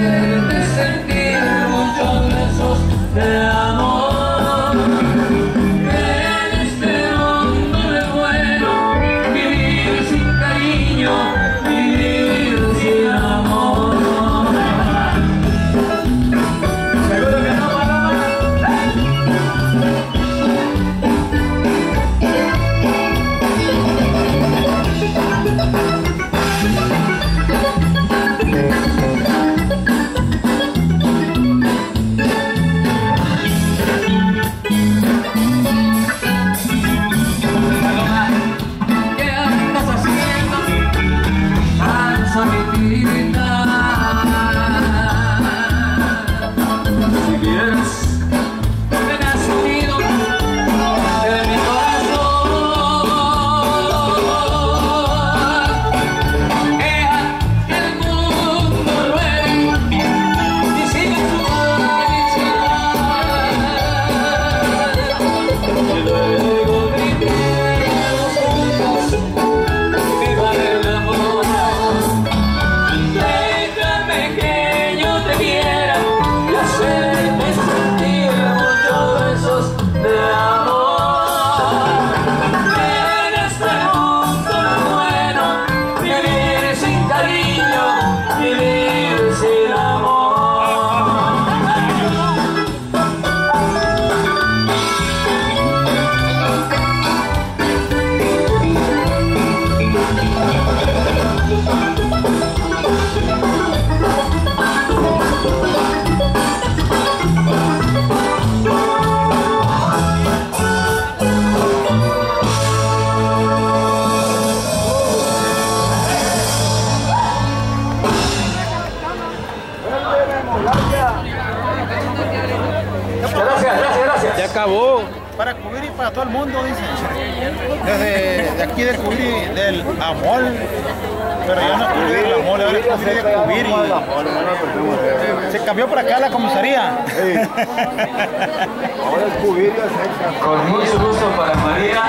Yeah. Acabó. Para Cubiri y para todo el mundo, dice. Desde de aquí de Cubiri, del Amol. Pero ya no es Cubiri del Amol, ahora es Cubiri de Cubiri. Se cambió por acá la comisaría. Ahora es cubrir Con mucho gusto para María.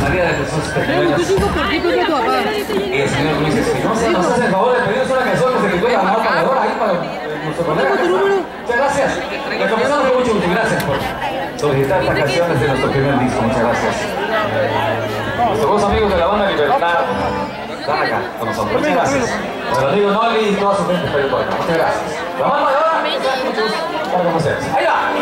María de Jesús Peñuelas. Y el señor Luis Espinosa nos hace el favor de pedirnos una canción que se le la mano pagadora ahí para nuestro colega. Muchas gracias. Le comenzamos con mucho gusto. Gracias por solicitar estas canciones de nuestro primer disco. Muchas gracias. Nuestros amigos de la banda Libertad están acá con nosotros. Muchas gracias. Nuestro amigo Noli y toda su gente está. Muchas gracias. La pagadora, mucho gusto para conocerse. Ahí va.